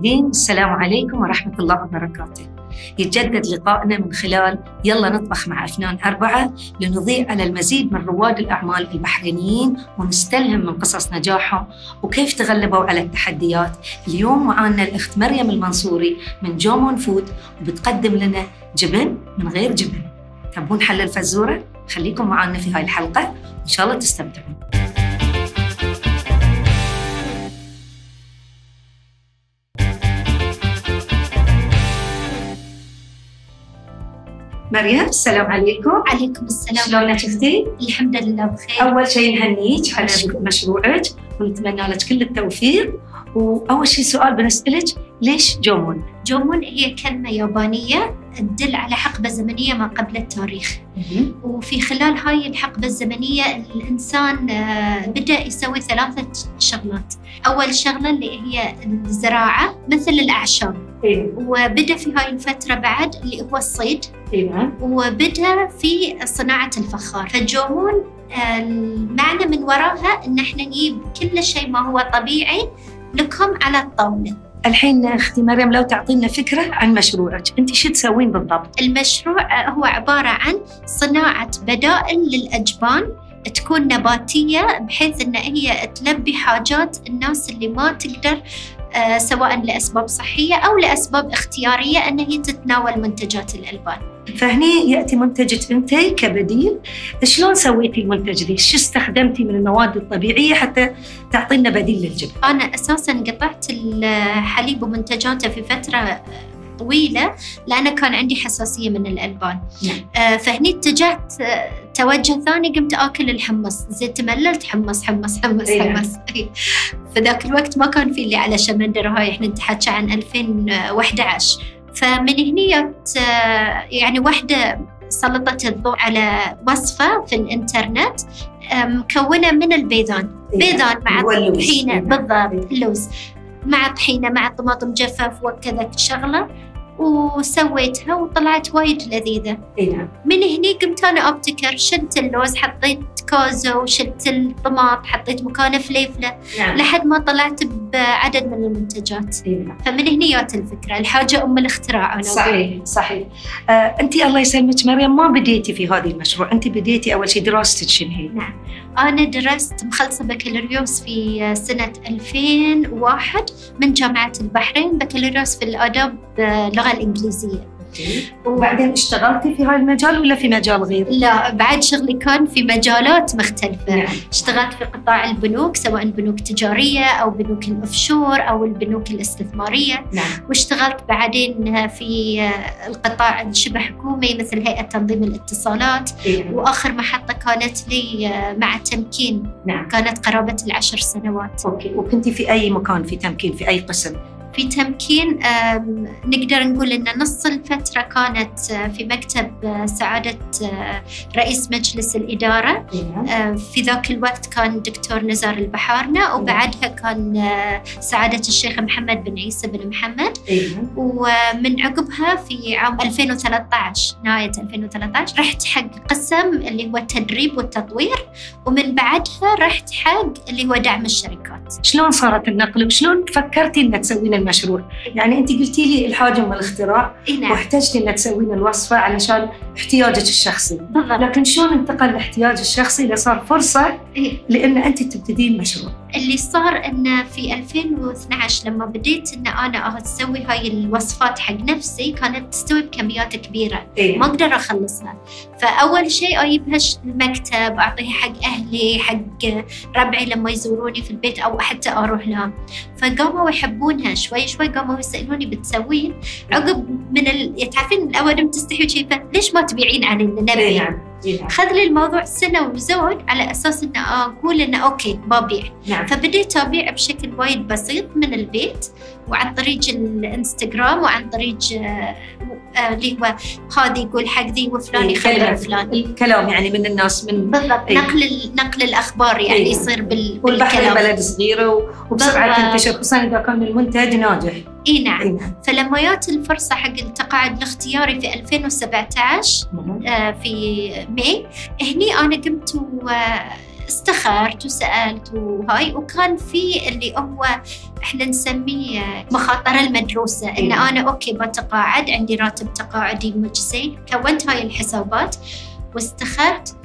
المشاهدين السلام عليكم ورحمة الله وبركاته. يتجدد لقائنا من خلال يلا نطبخ مع أفنان أربعة لنضيء على المزيد من رواد الأعمال البحرينيين ونستلهم من قصص نجاحهم وكيف تغلبوا على التحديات. اليوم معانا الأخت مريم المنصوري من جومون فود وبتقدم لنا جبن من غير جبن. تبون حل الفزورة؟ خليكم معانا في هاي الحلقة. إن شاء الله تستمتعون. مريم السلام عليكم. عليكم السلام. شلونك أختي؟ الحمد لله بخير. أول شيء نهنيك على مشروعك ونتمنى لك كل التوفيق. وأول شيء سؤال بنسالك ليش جومون؟ جومون هي كلمة يابانية تدل على حقبة زمنية ما قبل التاريخ. وفي خلال هاي الحقبة الزمنية الإنسان آه، بدأ يسوي ثلاثة شغلات. أول شغلة اللي هي الزراعة مثل الأعشاب. أيوه وبدأ في هاي الفترة بعد اللي هو الصيد. أيوه وبدأ في صناعة الفخار. فالجومون آه، المعنى من وراها إن إحنا نجيب كل شيء ما هو طبيعي لكم على الطاولة. الحين أختي مريم لو تعطينا فكرة عن مشروعك، أنت شو تسوين بالضبط؟ المشروع آه، هو عبارة عن صناعة بدائل للأجبان تكون نباتية بحيث إن هي تلبي حاجات الناس اللي ما تقدر سواء لأسباب صحية أو لأسباب اختيارية أن هي تتناول منتجات الألبان فهني يأتي منتجك انت كبديل، شلون سويتي المنتج ذي؟ شو استخدمتي من المواد الطبيعية حتى تعطينا بديل للجبن؟ أنا أساسا قطعت الحليب ومنتجاته في فترة طويلة لأن كان عندي حساسية من الألبان. نعم. آه، فهني اتجهت آه، توجه ثاني قمت آكل الحمص. زين تمللت حمص حمص حمص إيه. حمص. فذاك الوقت ما كان في اللي على شمندر. هاي إحنا نتحكى عن 2011 فمن هنيت آه، يعني واحدة سلطت الضوء على وصفة في الإنترنت آه، مكونة من البيضان. بيضان مع. طحينة. إيه. بالضبط اللوز مع طحينة مع طماطم جفاف وكذا شغلة. وسويتها وطلعت وايد لذيذة. إي نعم. من هني قمت أنا أبتكر شلت اللوز حطيت كوزو وشلت الطماط حطيت مكانه فليفلة نعم. لحد ما طلعت بعدد من المنتجات. إي نعم. فمن هني جات الفكرة الحاجة أم الاختراع أنا. صحيح صحيح. آه، انت الله يسلمك مريم ما بديتي في هذا المشروع؟ انت بديتي أول شيء دراستك شنو هي؟ أنا درست مخلصة بكالوريوس في سنة 2001 من جامعة البحرين بكالوريوس في الآداب باللغة الإنجليزية. وبعدين اشتغلتي في هذا المجال ولا في مجال غير؟ لا بعد شغلي كان في مجالات مختلفة. نعم. اشتغلت في قطاع البنوك سواء بنوك تجارية أو بنوك الأوفشور أو البنوك الاستثمارية. نعم. واشتغلت بعدين في القطاع الشبه حكومي مثل هيئة تنظيم الاتصالات. نعم. وآخر محطة كانت لي مع تمكين. نعم. كانت قرابة العشر سنوات. أوكي. وكنتي في أي مكان في تمكين في أي قسم؟ في تمكين نقدر نقول أن نص الفترة كانت آه، في مكتب آه، سعادة آه، رئيس مجلس الإدارة. اي نعم في ذاك الوقت كان دكتور نزار البحارنة وبعدها كان سعادة الشيخ محمد بن عيسى بن محمد. نعم. ومن عقبها في عام 2013 نهاية 2013 رحت حق قسم اللي هو التدريب والتطوير ومن بعدها رحت حق اللي هو دعم الشركات. شلون صارت النقله وشلون فكرتي انك تسوين المشروع؟ يعني انت قلتي لي الحاجة ام الاختراع نعم. واحتجتي إنك تسوين الوصفة علشان احتياجك الشخصي، بالضبط. لكن شلون انتقل الاحتياج الشخصي لصار فرصة؟ إيه. لأن أنت تبتدين مشروع؟ اللي صار انه في 2012 لما بديت إن أنا أسوي هاي الوصفات حق نفسي كانت تستوي بكميات كبيرة. إي. ما أقدر أخلصها. فأول شيء اجيبها المكتب اعطيها حق أهلي حق ربعي لما يزوروني في البيت أو حتى أروح لهم. فقاموا يحبونها شوي. شوي قاموا يسألوني بتسوين. عقب من ال... تعرفين الأول تستحي وشيفه ليش ما تبيعين عن اللي اي نبي نعم. نعم خذ لي الموضوع سنة وزود على أساس إنه أقول إنه أوكي ببيع نعم فبديت أبيع بشكل وايد بسيط من البيت وعن طريق الإنستغرام وعن طريق آه، اللي هو هذا يقول حق ذي وفلان إيه، يخبر. فلان الكلام يعني من الناس من بالضبط إيه. نقل ال- نقل الأخبار يعني إيه. يصير بال- والبحر بلد صغيرة وبسرعة. تنتشر خصوصا إذا كان المنتج ناجح إي نعم إي نعم فلما جات الفرصة حق التقاعد الاختياري في 2017 مهم. آه، في May هني أنا قمت استخرت وسألت وهاي وكان في اللي هو إحنا نسميه مخاطره المدروسة إن إيه. أنا أوكي بتقاعد عندي راتب تقاعدي مجزي كونت هاي الحسابات واستخرت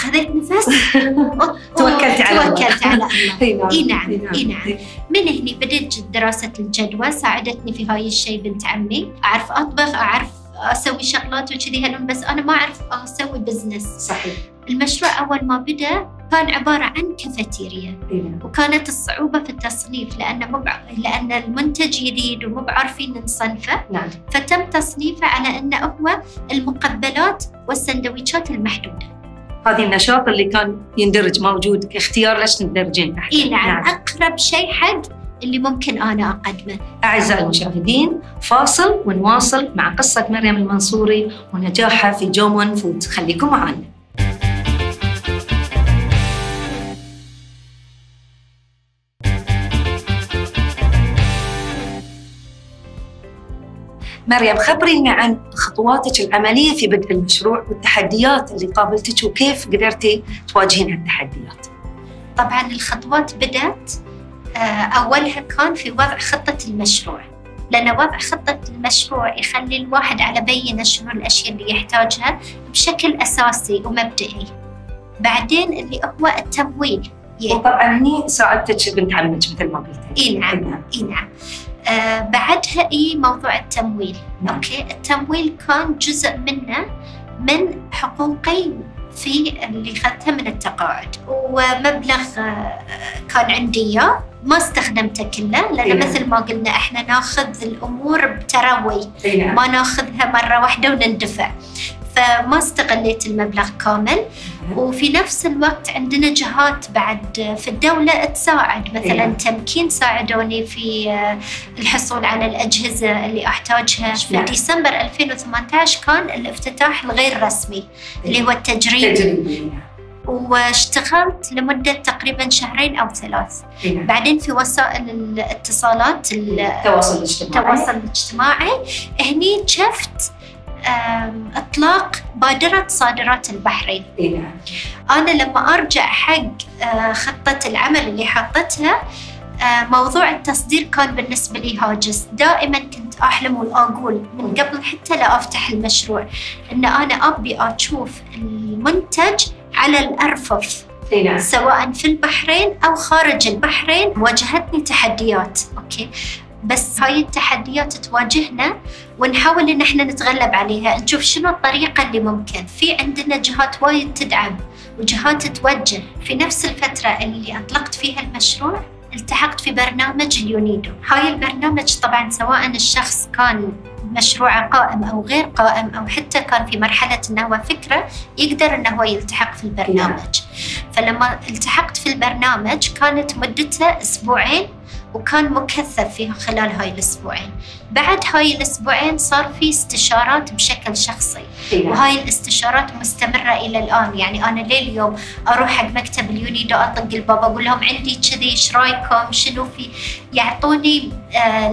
اخذت نفس. توكلتي على الله. توكلت على الله. إي نعم إي نعم، إي نعم. من هني بديت دراسة الجدوى ساعدتني في هاي الشيء بنت عمي. أعرف أطبخ أعرف أسوي شغلات وكذي هلون بس أنا ما أعرف أسوي business صحيح. المشروع أول ما بدأ كان عبارة عن كافيتيريا إي نعم. وكانت الصعوبة في التصنيف لأنه مو بع- لأن المنتج جديد ومو بعارفين نصنفه نعم. فتم تصنيفه على أنه هو المقبلات والسندويشات المحدودة. هذه النشاط اللي كان يندرج موجود كاختيار ليش تندرجين تحت إي نعم, نعم. أقرب شيء حق اللي ممكن أنا أقدمه. أعزائي المشاهدين فاصل ونواصل مع قصة مريم المنصوري ونجاحها في جومون فود خليكم معنا مريم خبرينا عن خطواتك العملية في بدء المشروع والتحديات اللي قابلتك وكيف قدرتي تواجهين هالتحديات؟ طبعا الخطوات بدأت آه، أولها كان في وضع خطة المشروع. لأن وضع خطة المشروع يخلي الواحد على بينة شنو الأشياء اللي يحتاجها بشكل أساسي ومبدئي. بعدين اللي هو التمويل. وطبعا هني ساعدتك بنت عمك مثل ما قلتي إي نعم إي نعم. آه بعدها إي موضوع التمويل. نعم. أوكي؟ التمويل كان جزء منه من حقوقي في اللي أخذتها من التقاعد. ومبلغ آه، كان عندي إياه. ما استخدمته كله لأن إيه. مثل ما قلنا إحنا ناخذ الأمور بتروي إي نعم ما ناخذها مرة واحدة وندفع فما استغليت المبلغ كامل. وفي نفس الوقت عندنا جهات بعد في الدولة تساعد. مثلا إيه. تمكين ساعدوني في آه، الحصول على الأجهزة اللي أحتاجها. في نعم. ديسمبر 2018 كان الافتتاح الغير رسمي اللي هو التجريب. تجريبي واشتغلت لمدة تقريبا شهرين أو ثلاث. إي نعم. بعدين في وسائل الاتصالات ال- التواصل الاجتماعي. التواصل الاجتماعي. هني شفت آم، إطلاق بادرة صادرات البحرين. نعم. أنا لما أرجع حق آه، خطة العمل اللي حطتها آه، موضوع التصدير كان بالنسبة لي هاجس. دائما كنت أحلم وأقول من قبل حتى لا أفتح المشروع أن أنا أبي أشوف المنتج على الأرفف. نعم. سواء في البحرين أو خارج البحرين واجهتني تحديات. أوكي؟ بس هاي التحديات تواجهنا ونحاول إن إحنا نتغلب عليها. نشوف شنو الطريقة اللي ممكن. في عندنا جهات وايد تدعم وجهات توجه. في نفس الفترة اللي أطلقت فيها المشروع التحقت في برنامج اليونيدو. هاي البرنامج طبعا سواء الشخص كان مشروعه قائم أو غير قائم أو حتى كان في مرحلة أنه هو فكرة يقدر أنه هو يلتحق في البرنامج. فلما التحقت في البرنامج كانت مدته أسبوعين وكان مكثف في خلال هاي الأسبوعين. بعد هاي الأسبوعين صار في استشارات بشكل شخصي. نعم وهاي الاستشارات مستمرة إلى الآن. يعني أنا ليه اليوم أروح حق مكتب اليونيدو أطق الباب أقول لهم عندي كذي إيش رأيكم؟ شنو في؟ يعطوني آه،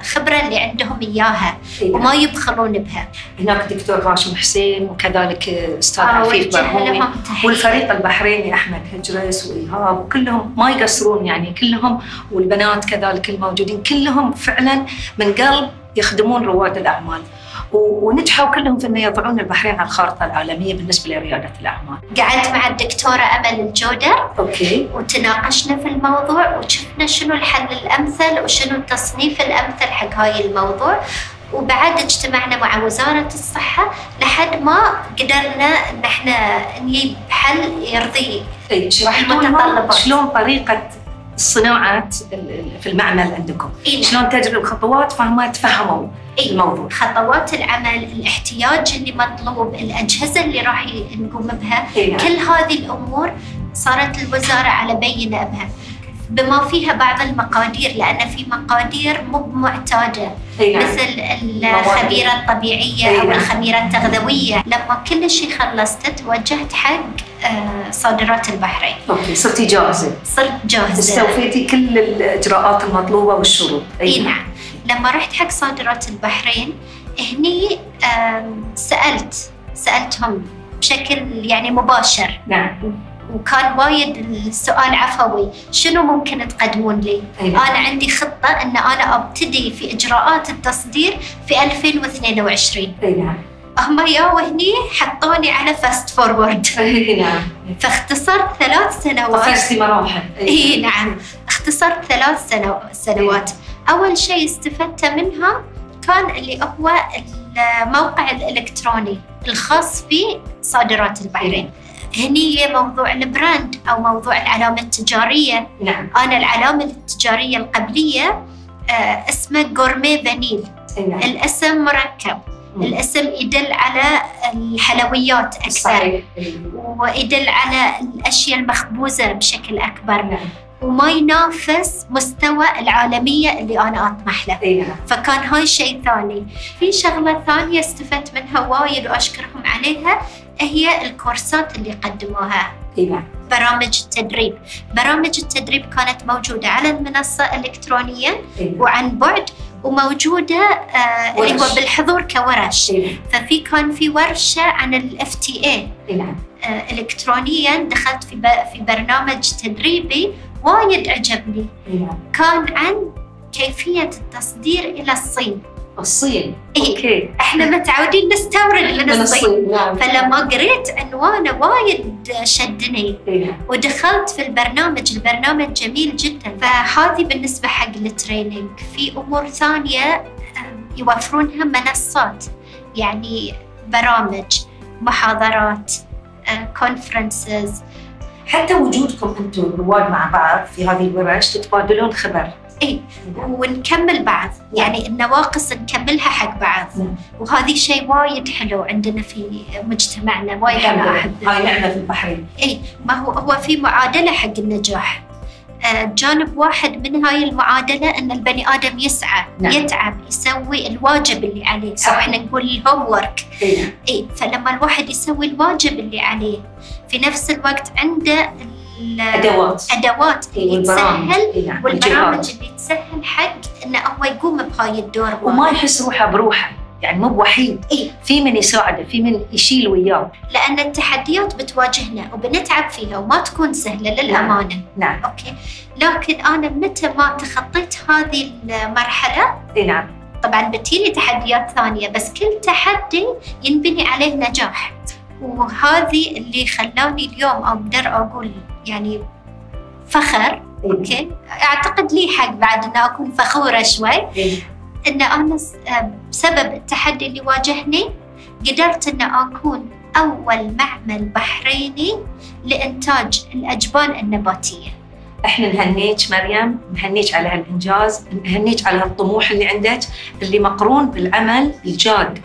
الخبرة اللي عندهم إياها. إي نعم. وما يبخلون بها. هناك دكتور هاشم حسين وكذلك أستاذ آه، عفيف برهومي. والفريق البحريني أحمد هجرس وايهاب وكلهم ما يقصرون يعني كلهم والبنات كذلك الموجودين كلهم فعلا من قلب يخدمون رواد الأعمال ونجحوا كلهم في إنه يضعون البحرين على الخارطة العالمية بالنسبة لريادة الأعمال. قعدت مع الدكتورة أمل الجودر أوكي وتناقشنا في الموضوع وشفنا شنو الحل الأمثل وشنو التصنيف الأمثل حق هاي الموضوع وبعد اجتمعنا مع وزارة الصحة لحد ما قدرنا إن إحنا نجيب حل يرضي لنا المتطلبات. شلون طريقة ال- في المعمل عندكم؟ إيه. شلون تجري الخطوات فهم تفهموا إيه. الموضوع. خطوات العمل الاحتياج اللي مطلوب الأجهزة اللي راح نقوم بها إي نعم. كل هذه الأمور صارت الوزارة على بينة بها بما فيها بعض المقادير لأن في مقادير مو معتادة. نعم. مثل الخميرة الطبيعية أو نعم. الخميرة التغذوية. لما كل شيء خلصت توجهت حق آه، صادرات البحرين. أوكي صرتي جاهزة. صرت جاهزة. استوفيتي كل الإجراءات المطلوبة والشروط. أي نعم. لما رحت حق صادرات البحرين هني آم، سألت سألتهم بشكل يعني مباشر. نعم. وكان وايد السؤال عفوي شنو ممكن تقدمون لي؟ أي أنا عندي خطة إن أنا أبتدي في إجراءات التصدير في 2022 اي نعم. هم ياو هني حطوني على fast forward اي نعم. فاختصرت ثلاث سنوات. طفشتي مراحل. إي نعم. اختصرت ثلاث سنو- سنوات. أول شيء استفدت منها كان اللي هو الموقع الإلكتروني الخاص في صادرات البحرين. هني موضوع ال brand أو موضوع العلامة التجارية. نعم. أنا العلامة التجارية القبلية آه، اسمه جورمي فانيل. نعم. الاسم مركب. الاسم يدل على الحلويات أكثر. صحيح. ويدل على الأشياء المخبوزة بشكل أكبر. نعم. وما ينافس مستوى العالمية اللي أنا أطمح له. نعم. فكان هاي شيء ثاني. في شغلة ثانية استفدت منها وايد واشكرهم عليها. هي الكورسات اللي قدموها. نعم برامج التدريب. برامج التدريب كانت موجودة على المنصة إلكترونيا نعم وعن بعد وموجودة آه اللي هو ورش. بالحضور كورش. نعم ففي كان في ورشة عن ال FTA نعم الكترونيا دخلت في في برنامج تدريبي وايد عجبني كان عن كيفية التصدير إلى الصين. الصين. إيه. أوكي. إحنا متعودين نستورد من من الصين. الصين نعم. فلما قريت عنوانه وايد شدني. نعم ودخلت في البرنامج البرنامج جميل جدا. فهذه بالنسبة حق ال training في أمور ثانية أم، يوفرونها منصات. يعني برامج محاضرات conferences حتى وجودكم أنتم رواد مع بعض في هذه الورش تتبادلون خبر. إيه. ونكمل بعض. يعني النواقص نكملها حق بعض. نعم. وهذه شيء وايد حلو عندنا في مجتمعنا وايد لله. أحبه. هاي نعمه في البحرين. اي ما هو هو في معادلة حق النجاح. آه، جانب واحد من هاي المعادلة إن البني آدم يسعى نعم. يتعب يسوي الواجب اللي عليه. صح. أو إحنا نقول ال homework اي نعم. اي فلما الواحد يسوي الواجب اللي عليه في نفس الوقت عنده ادوات الأدوات. اللي والبرامج تسهل نعم. والبرامج الجهات. اللي تسهل حق انه هو يقوم بهاي الدور وما يحس روحه بروحه. يعني مو بوحيد. إيه. في من يساعده في من يشيل وياه. لأن التحديات بتواجهنا وبنتعب فيها وما تكون سهلة للأمانة. نعم. أوكي. لكن أنا متى ما تخطيت هذه المرحلة؟ اي نعم. طبعا بتيلي تحديات ثانية بس كل تحدي ينبني عليه نجاح وهذه اللي خلاني اليوم أقدر أقول يعني فخر. أوكي أعتقد لي حق بعد إن أكون فخورة شوي إيه. إن أنا س- آه، بسبب التحدي اللي واجهني قدرت إن أكون أول معمل بحريني لإنتاج الاجبان النباتية إحنا نهنيك مريم نهنيك على هالإنجاز نهنيك على هالطموح اللي عندك اللي مقرون بالعمل الجاد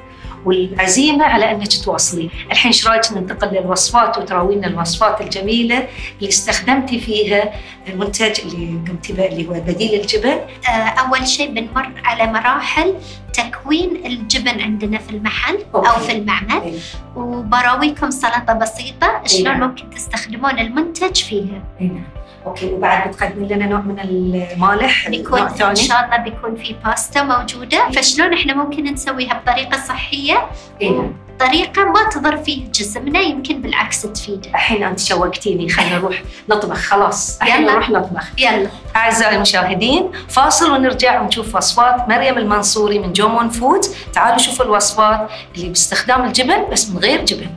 والعزيمة على أنك تواصلين. الحين إيش رأيك ننتقل للوصفات وتراوينا الوصفات الجميلة اللي استخدمتي فيها المنتج اللي قمتي به اللي هو بديل الجبن. آه، أول شيء بنمر على مراحل تكوين الجبن عندنا في المحل أو أوكي. في المعمل إيه. وبراويكم سلطة بسيطة شلون نعم. ممكن تستخدمون المنتج فيها نعم. أوكي وبعد بتقدمي لنا نوع من المالح بيكون إن. شاء الله بيكون في باستا موجودة. فشلون إحنا ممكن نسويها؟ بطريقة صحية. إي نعم. طريقة ما تضر فيه جسمنا يمكن بالعكس تفيده. الحين أنت شوقتيني خلينا نروح نطبخ خلاص. الحين يلا. نروح نطبخ. يلا. أعزائي المشاهدين فاصل ونرجع ونشوف وصفات مريم المنصوري من جومون فود. تعالوا شوفوا الوصفات اللي باستخدام الجبن بس من غير جبن.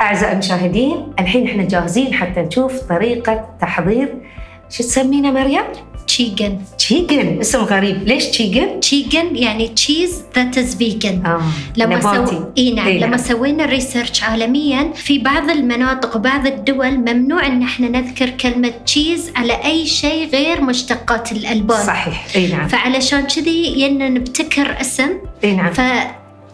أعزائي المشاهدين الحين إحنا جاهزين حتى نشوف طريقة تحضير شو تسمينه مريم؟ تشيجن تشيجن اسم غريب ليش تشيجن؟ تشيجن يعني cheese that is vegan. لما. سو... إيه نعم لما. سوينا ال research عالميا في بعض المناطق وبعض الدول ممنوع إن إحنا نذكر كلمة cheese على أي شيء غير مشتقات الألبان صحيح إي نعم فعلشان كذي ينا نبتكر اسم إي نعم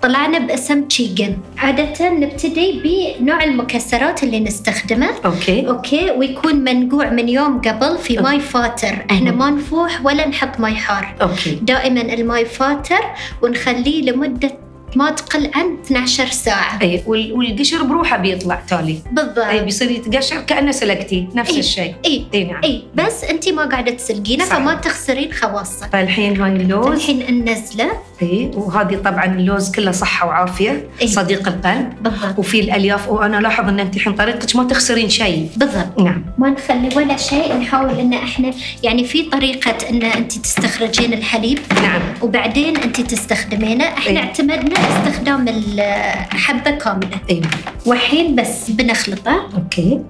فطلعنا باسم تشيجن عادة نبتدي بنوع المكسرات اللي نستخدمه. أوكي. أوكي. ويكون منقوع من يوم قبل في ماي فاتر. إحنا ما نفوح ولا نحط ماي حار. أوكي. دائما الماي فاتر ونخليه لمدة ما تقل عن 12 ساعة. أي وال- والقشر بروحه بيطلع تالي. أي بالضبط بيصير يتقشر كأنه سلقتي نفس إي. الشيء. أي أي نعم. أي بس أنت ما قاعدة تسلقينه. فما تخسرين خواصة. فالحين هاي اللوز. الحين ننزله أي وهذه طبعا اللوز كله صحة وعافية إي. صديق القلب. بالضبط. وفي الألياف وأنا لاحظ إن أنت الحين طريقتك ما تخسرين شيء. بالضبط. نعم. ما نخلي ولا شيء نحاول إن إحنا يعني في طريقة إن أنت تستخرجين الحليب. نعم. وبعدين أنت تستخدمينه. إحنا إي. اعتمدنا استخدام الحبة كاملة. اي والحين بس بنخلطه. أوكي.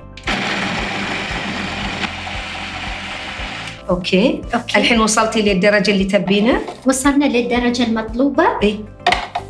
أوكي. أوكي. الحين وصلتي للدرجة اللي تبينه؟ وصلنا للدرجة المطلوبة. اي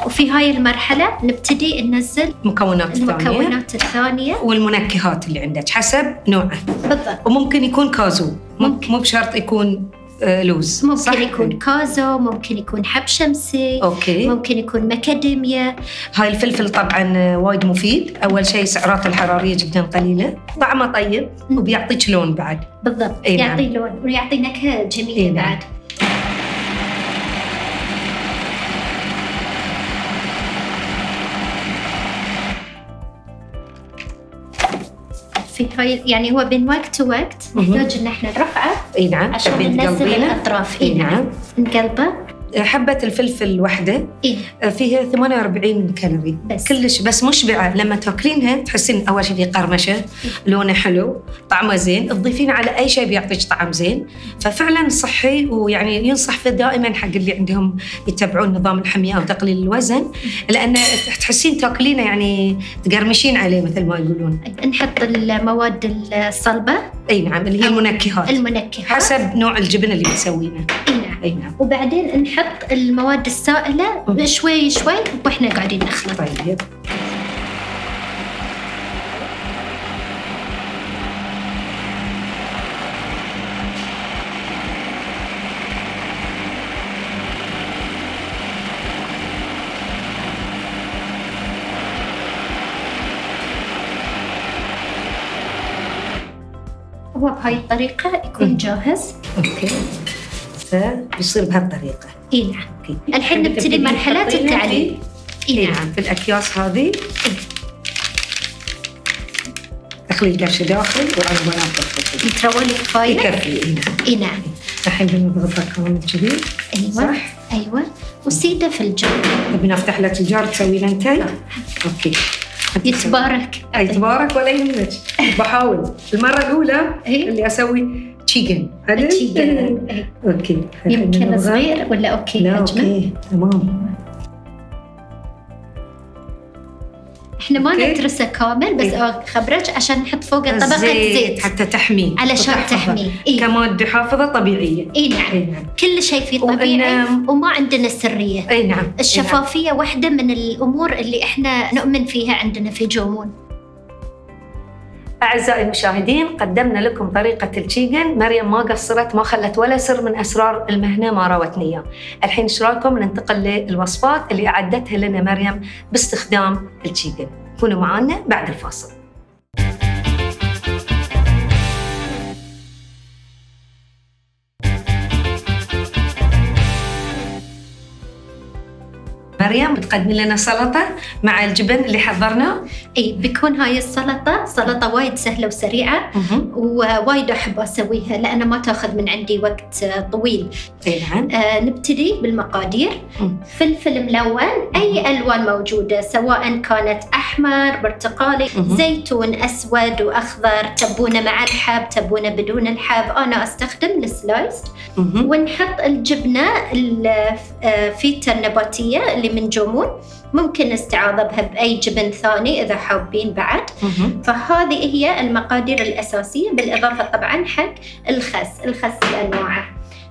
وفي هاي المرحلة نبتدي ننزل المكونات الثانية. المكونات الثانية. والمنكهات اللي عندك حسب نوعه. بالضبط وممكن يكون كاجو. ممكن. مو بشرط يكون لوز. ممكن صح؟ يكون كاجو ممكن يكون حب شمسي أوكي. ممكن يكون مكاديميا هاي الفلفل طبعا آه، وايد مفيد. أول شيء سعراته الحرارية جدا قليلة. طعمه طيب وبيعطيك لون بعد. بالضبط. إي نعم. يعطي لون ويعطي نكهة جميلة إي نعم. بعد. في هاي يعني هو بين وقت ووقت. نحتاج ان إحنا نرفعه إي نعم. عشان ننزل؟ الأطراف. إي إي نعم. نقلبه حبة الفلفل الواحدة اي آه، فيها 48 كالوري. بس. كلش بس مشبعة لما تاكلينها تحسين أول شيء في قرمشة. لونه حلو طعمه زين. تضيفين على أي شيء بيعطيك طعم زين. ففعلا صحي ويعني ينصح فيه دائما حق اللي عندهم يتبعون نظام الحمية أو تقليل الوزن. لأن تحسين تاكلينه يعني تقرمشين عليه مثل ما يقولون. نحط المواد الصلبة. أي نعم اللي هي المنكهات. المنكهات. حسب نوع الجبن اللي بتسوينه. اي نعم وبعدين نحط المواد السائلة مم. شوي شوي وإحنا قاعدين نخلط. طيب. هو بهاي الطريقة يكون. جاهز. أوكي. فبيصير بهالطريقة. إي نعم. الحين نبتدي تحطينه التعليم. إي اي نعم. نعم في الأكياس هذه. دخلي القرش داخل وأنا بناخذ مترولي كفاية؟ يكفي إي نعم. إي نعم. الحين بنضغطها كامل كذي أيوه صح؟ أيوه. وسيدة في الجو. تبي نفتح لك الجار تسوي له انت؟ أوكي. يتبارك. أي تبارك ولا يهمك. بحاول. المرة الأولى إيه. اللي أسوي إيه. أوكي. يمكن. صغير ولا أوكي؟ لا أوكي. تمام. إحنا ما. نترسه كامل بس إيه. اخبرك عشان نحط فوقه طبقة زيت حتى تحميه علشان. تحميه اي كمادة حافظة طبيعية. إي نعم. إي نعم. كل شيء فيه وإن- طبيعي وما عندنا سرية. إي نعم. الشفافية واحدة من الأمور اللي إحنا نؤمن فيها عندنا في جومون. أعزائي المشاهدين قدمنا لكم طريقة التشيجن مريم ما قصرت ما خلت ولا سر من أسرار المهنة ما راوتني إياه الحين إيش رايكم؟ ننتقل للوصفات اللي أعدتها لنا مريم باستخدام التشيجن كونوا معنا بعد الفاصل. مريم بتقدمي لنا سلطة مع الجبن اللي حضرناه اي بيكون هاي السلطة سلطة وايد سهلة وسريعة ووايد أحب أسويها لأنها ما تأخذ من عندي وقت آه، طويل. اي نعم آه نبتدي بالمقادير. مم. فلفل ملون أي ألوان موجودة سواء كانت أحمر برتقالي. زيتون أسود وأخضر تبونه مع الحب تبونه بدون الحب. أنا أستخدم ال slice. ونحط الجبنة الفيتا النباتية اللي من جومون ممكن نستعاض بها بأي جبن ثاني إذا حابين بعد. فهذه هي المقادير الأساسية بالإضافة طبعا حق الخس الخس بأنواعه.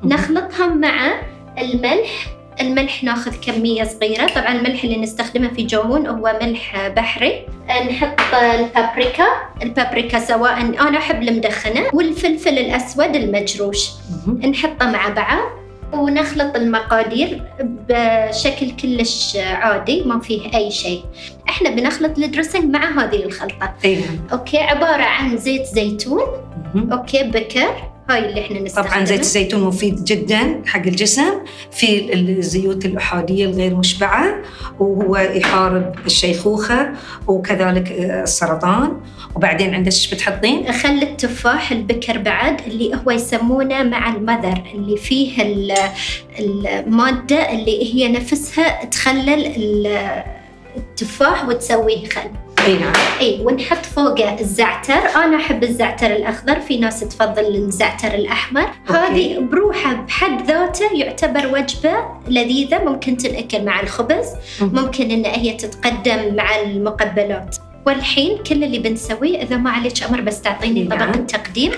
نخلطها مع الملح. الملح ناخذ كمية صغيرة. طبعا الملح اللي نستخدمه في جومون هو ملح بحري. نحط البابريكا. البابريكا سواء أنا أحب المدخنة والفلفل الأسود المجروش. نحطه مع بعض. ونخلط المقادير بشكل كلش عادي ما فيه أي شيء. إحنا بنخلط ال dressing مع هذه الخلطة. اي نعم okay عبارة عن زيت زيتون. okay بكر هاي اللي إحنا نستخدمها طبعا زيت الزيتون مفيد جدا حق الجسم في الزيوت الأحادية الغير مشبعة وهو يحارب الشيخوخة وكذلك السرطان وبعدين عندك إيش بتحطين؟ خل التفاح البكر بعد اللي هو يسمونه مع المذر اللي فيه المادة اللي هي نفسها تخلل التفاح وتسويه خل اي نعم إي ونحط فوقه الزعتر. أنا أحب الزعتر الأخضر في ناس تفضل الزعتر الأحمر. هذه بروحه بحد ذاته يعتبر وجبة لذيذة ممكن تنأكل مع الخبز ممكن إن هي تتقدم مع المقبلات. والحين كل اللي بنسويه إذا ما عليك أمر بس تعطيني نعم. طبق التقديم.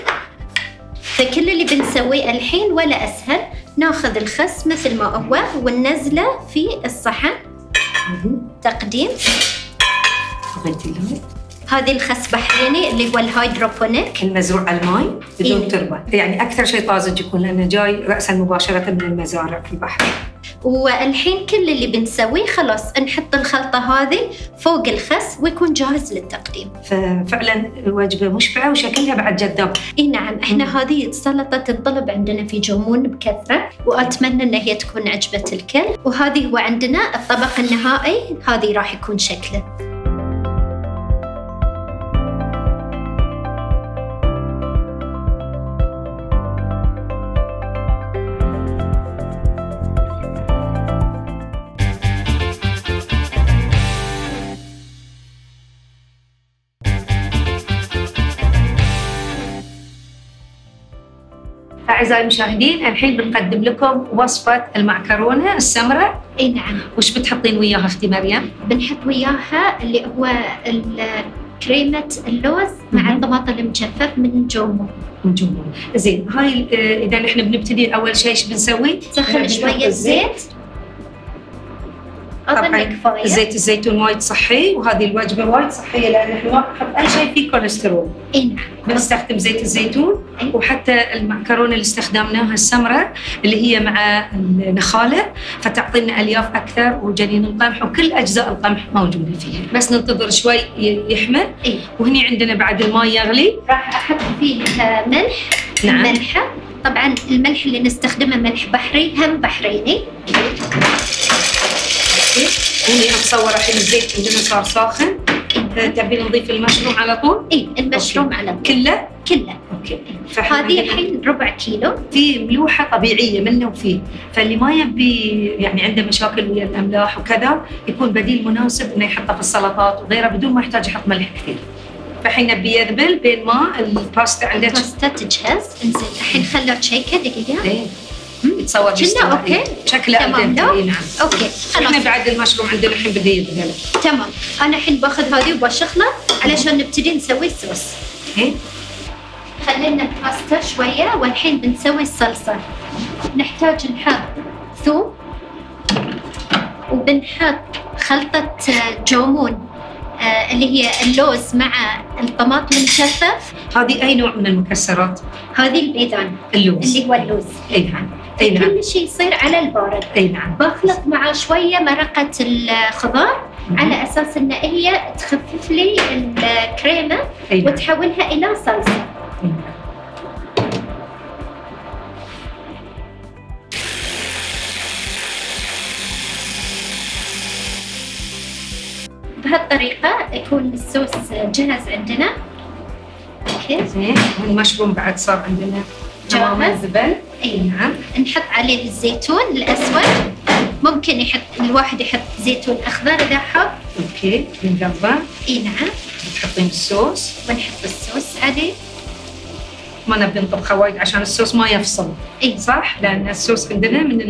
فكل اللي بنسويه الحين ولا أسهل ناخذ الخس مثل ما هو وننزله في الصحن. تقديم. هذه الخس بحريني اللي هو الهيدروبونيك المزروع على الماء بدون إيه. تربة. يعني أكثر شيء طازج يكون لأنه جاي رأسا مباشرة من المزارع في البحر. والحين كل اللي بنسويه خلاص نحط الخلطة هذه فوق الخس ويكون جاهز للتقديم. ففعلا وجبة مشبعة وشكلها بعد جذاب. إي نعم إحنا مم. هذه السلطة تنطلب عندنا في جمون بكثرة وأتمنى ان هي تكون عجبت الكل. وهذه هو عندنا الطبق النهائي هذه راح يكون شكله. أعزائي المشاهدين الحين بنقدم لكم وصفة المعكرونة السمراء أي نعم وش بتحطين وياها أختي مريم؟ بنحط وياها اللي هو كريمة اللوز مع. الطماطم المجفف من جومو نجوم زين هاي آه، إذا نحن بنبتدي أول شيء إيش بنسوي؟ بنحط شوية زيت طبعا زيت الزيتون وايد صحي وهذه الوجبة وايد صحية لأن إحنا ما بنحط أي شيء فيه كوليسترول إي نعم. بنستخدم زيت الزيتون أي. وحتى المعكرونه اللي استخدمناها السمراء اللي هي مع النخالة فتعطي لنا ألياف أكثر وجنين القمح وكل أجزاء القمح موجودة فيها. بس ننتظر شوي ي- يحمل. إي. وهني عندنا بعد الماء يغلي. راح أحط فيه ملح. نعم. ملحة طبعا الملح اللي نستخدمه ملح بحري هم بحريني. وهني اتصور الحين الزيت عندنا صار ساخن. تبين نضيف المشروم على طول؟ إي المشروم على طول. كله؟ كله. okay. هذه الحين ربع كيلو. في ملوحة طبيعية منه وفيه. فاللي ما يبي يعني عنده مشاكل ويا الأملاح وكذا يكون بديل مناسب إنه يحطه في السلطات وغيره بدون ما يحتاج يحط ملح كثير. فالحين نبي يذبل بين ما الباستا عندك. الباستا تجهز. إنزين الحين خلوا تشيكه دقيقة. إيه. أتصور كنه يستوي. okay؟ شكله تمام؟ إيه نعم. okay. إحنا خلاص. بعد المشروم عندنا الحين بده يذبل تمام. أنا الحين باخذ هذه وبشخله علشان نبتدي نسوي الصوص. إيه؟ خلينا الباستا شوية والحين بنسوي الصلصة. نحتاج نحط ثوم وبنحط خلطة آه، جومون اللي هي اللوز مع الطماطم المجفف. هذه أي نوع من المكسرات؟ هذه البيذان اللوز. اللي هو اللوز. أي نعم. أي نعم. كل شيء يصير على البارد. أي نعم. بخلط معاه شوية مرقة الخضار على أساس إن هي تخفف لي الكريمة نعم. وتحولها إلى صلصة. أي. بهالطريقة يكون الصوص جاهز عندنا. okay. زين. والمشروم بعد صار عندنا جاهز. ذبل اي نعم. نحط عليه الزيتون الأسود. ممكن يحط الواحد يحط زيتون أخضر إذا حب. okay. بنقضى اي نعم. تحطين الصوص ونحط الصوص عليه. ما نبي نطبخه وايد عشان الصوص ما يفصل. اي صح؟ لأن الصوص عندنا من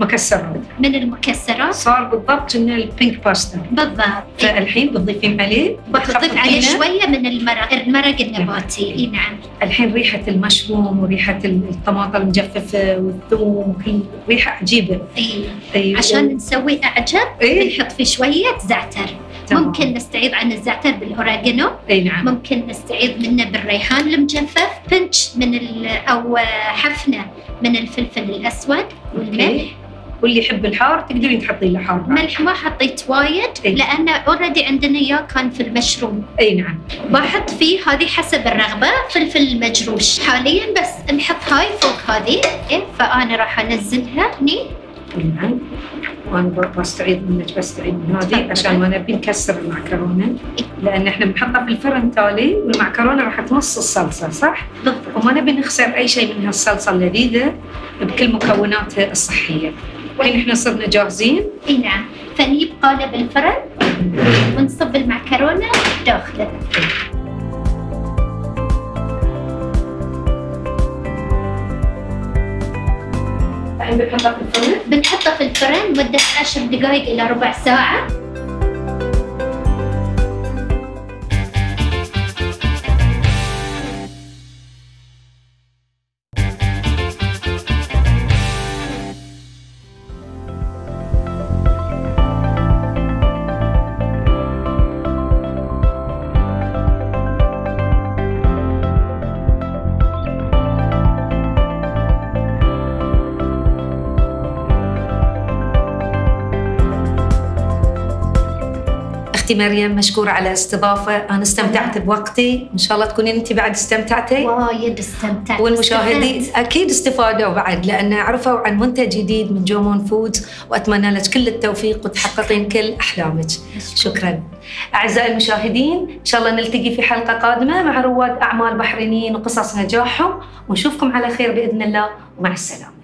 المكسرات من المكسرات؟ صار بالضبط كنه ال pink pasta بالضبط. فالحين بتضيفين عليه بضيف عليه. شوية من المرق المرق النباتي. إي نعم. الحين ريحة المشروم وريحة الطماطم المجففة والثوم وكل ريحة عجيبة. إي. أي. عشان نسوي اعجب إيه. بنحط فيه شوية زعتر. تمام. ممكن نستعيض عن الزعتر بالاوريجانو إي نعم. ممكن نستعيض منه بالريحان المجفف. بنش من ال- أو حفنة من الفلفل الأسود والملح. واللي يحب الحار تقدرين تحطين له حار. ملح ما حطيت وايد إيه. لأن already عندنا اياه كان في المشروم إي نعم بحط فيه هذه حسب الرغبة فلفل مجروش حاليا بس نحط هاي فوق هذه إيه، فأنا راح أنزلها هني نعم وأنا بستعين منك بستعين من هذه. عشان ما نبي نكسر المعكرونة لأن إحنا بنحطها في الفرن تالي والمعكرونة راح تمص الصلصة صح؟ بالضبط وما نبي نخسر أي شيء من هالصلصة اللذيذة بكل مكوناتها الصحية. الحين إحنا صرنا جاهزين؟ إي نعم. فنجيب قالب الفرن ونصب المعكرونة داخله بنحطها في الفرن؟ بنحطه في الفرن مدة 10 دقائق إلى ربع ساعة. أختي مريم مشكورة على الاستضافة. أنا استمتعت بوقتي. إن شاء الله تكونين انت بعد استمتعتي. وايد استمتعت. والمشاهدين. أكيد استفادوا بعد لأن عرفوا عن منتج جديد من جومون فودز وأتمنى لك كل التوفيق وتحققين كل أحلامك. شكرا. أعزائي المشاهدين إن شاء الله نلتقي في حلقة قادمة مع رواد أعمال بحرينيين وقصص نجاحهم. ونشوفكم على خير بإذن الله. ومع السلامة.